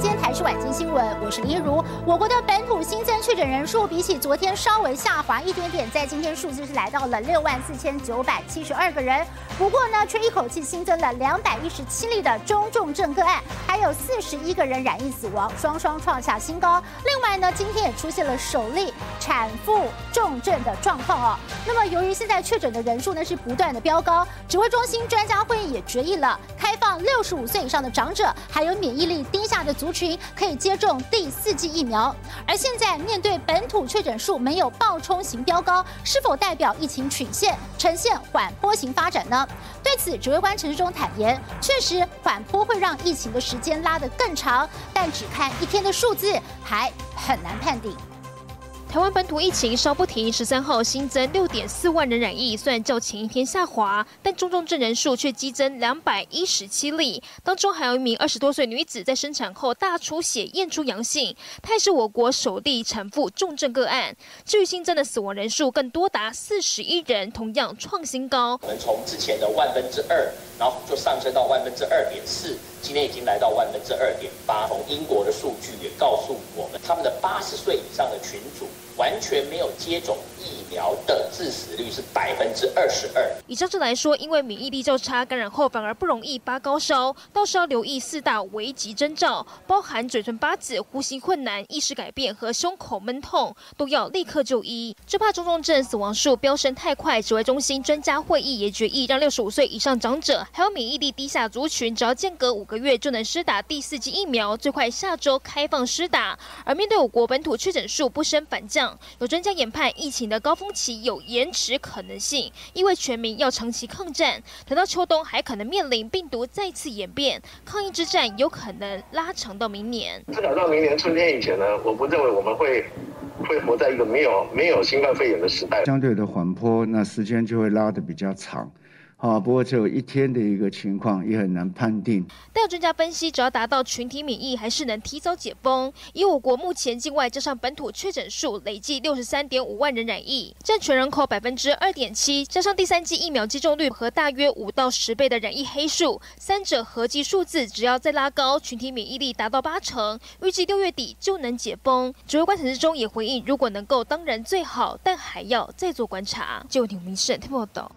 今天台视晚间新闻，我是李如。我国的本土新增确诊人数比起昨天稍微下滑一点点，在今天数字是来到了六万四千九百七十二个人。不过呢，却一口气新增了两百一十七例的中重症个案，还有四十一个人染疫死亡，双双创下新高。另外呢，今天也出现了首例产妇重症的状况哦。那么由于现在确诊的人数呢是不断的飙高，指挥中心专家会议也决议了，开放六十五岁以上的长者，还有免疫力低下的族群可以接种第四剂疫苗。而现在面对本土确诊数没有暴冲型飙高，是否代表疫情曲线呈现缓坡型发展呢？对此，指挥官陈世忠坦言，确实缓坡会让疫情的时间拉得更长，但只看一天的数字还很难判定。台湾本土疫情稍不停，十三号新增六点四万人染疫，虽然较前一天下滑，但重症人数却激增两百一十七例，当中还有一名二十多岁女子在生产后大出血验出阳性，她也是我国首例产妇重症个案。至于新增的死亡人数更多达四十一人，同样创新高。我们从之前的万分之二，然后就上升到万分之二点四，今天已经来到万分之二点八。从英国的数据也告诉我们，他们的八十岁以上的群组。完全没有接种疫苗的致死率是百分之二十二。以上这来说，因为免疫力较差，感染后反而不容易发高烧，到时要留意四大危急征兆，包含嘴唇八紫、呼吸困难、意识改变和胸口闷痛，都要立刻就医。就怕中重症死亡数飙升太快，指挥中心专家会议也决议，让六十五岁以上长者还有免疫力低下族群，只要间隔五个月就能施打第四剂疫苗，最快下周开放施打。而面对我国本土确诊数不升反降。有专家研判，疫情的高峰期有延迟可能性，因为全民要长期抗战，等到秋冬还可能面临病毒再次演变，抗疫之战有可能拉长到明年。至少到明年春天以前呢，我不认为我们会会活在一个没有没有新冠肺炎的时代。相对的缓坡，那时间就会拉得比较长。啊，不过只有一天的一个情况，也很难判定。但有专家分析，只要达到群体免疫，还是能提早解封。以我国目前境外加上本土确诊数累计六十三点五万人染疫，占全人口百分之二点七，加上第三剂疫苗接种率和大约五到十倍的染疫黑数，三者合计数字只要再拉高，群体免疫力达到八成，预计六月底就能解封。指挥官陈志忠也回应，如果能够当然最好，但还要再做观察。就听民生听不懂。